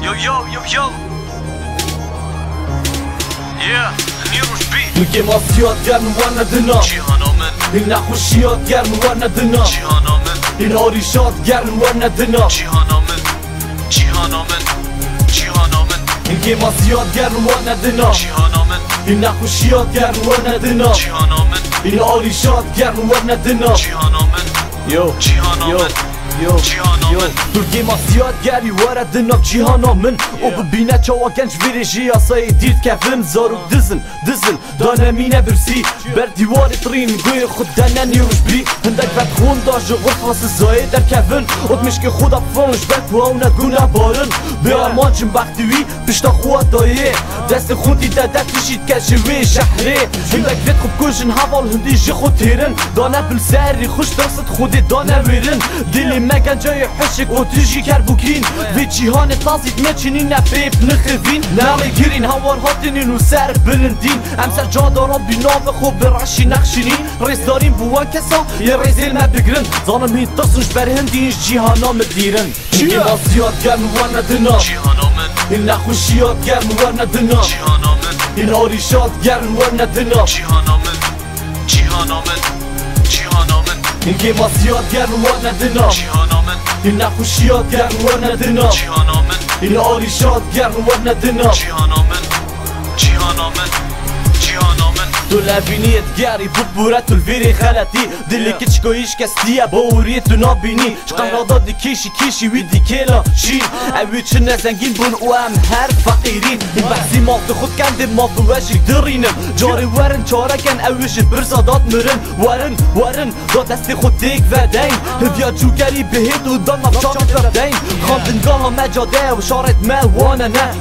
yo, yo, yo Yeah, një rushbi Nuk e mas jot gjerë në varë në dëna Gjihana men, I në kushijot gjerë në varë në dëna gjihana men I në orishat gjerë në varë në dëna Gjihana men, gjihana men Gjihana men, Nuk e mas jot gjerë në varë në dëna gjihana men I në kushijot gjerë në varë në dëna Turgi masiyat geri wara dinak cihana min O bi bîne çawa genç virê jî yasayê dîrt kevin Zarok dizin, dizin, danemîne birsî Ber dîwarê tirîn goyê xud denen yewş bî Hindek vedxwan da ji xurfa sizayê derkevin Ot mişkê xuda fan ji ber ku ew negûne barin Bi aman cim bextî wî pişta xwa dayê Destê xûtî de der tişît ke ji wê şehrê Hindek vê xubku jin heval hindî ji xwe têrin Dane bil serî xweş dersit xwedê dane wêrin Dilê me نکن جای حشک و تیجی کر بوکین و جیهان تازید نچینی نه نخوین. نامی گیرین هاور هاتینین و سر بلندین. امسر جا دارا بی نام خوب برشی نخشینین ریز دارین بوا کسا یه ریز ایل مه بگرن زانم هیت دستنش بر هندی اینش جیهانا مدیرن جیهانا من زیاد گرم و این نخوشیات گرم و ندنا این آریشات گر و ندنا جیهانا من جیهانا من جیهانا این گیم ها زیاد و ها ندنا این نخوشی ها گروه ها ندنا این آریش ها گروه ها ندنا جیهان آمن جیهان آمن تو لفینی ادگاری بود بوره تو الویری خلطی. دلی که چکو هیچ کس دیه با اوریه تو نابینی. کیشی وی دی چی؟ اوی چه نزنگین بون هر فقیرین این بحثی مال تو خود کنده مال تو وشی درینم. جاری ورن چاره کن اویشت برسا داد مرن. ورن ورن دا دست خود دیک و دین هفیا جوگری بهید و دام افشار تر دین خاندنگاه ما جاده و شارت نه.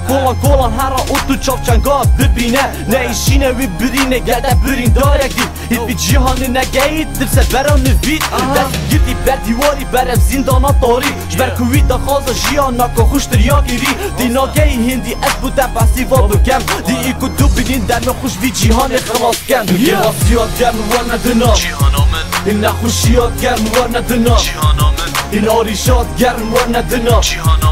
کولان کولان هر را اوتو چاف چنگاه ببینه. نه ایشینه وی برینه گل ده برین داره گیر ای بی جیهانی نگه ای درسه برم نوید ده گیر دی بر دیواری برم زندانا داری شبر کوی ده خواز جیهان نکا خوش دریا دی ناگه ای هندی از بود ده بسی و دو کم دی ای کو دو بینین در نخوش بی جیهانی خلاس کم دی ای گرم وار ندنا این نخوشی ها گرم وار ندنا این آریشات گرم وار ندنا این